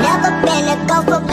Never been a go for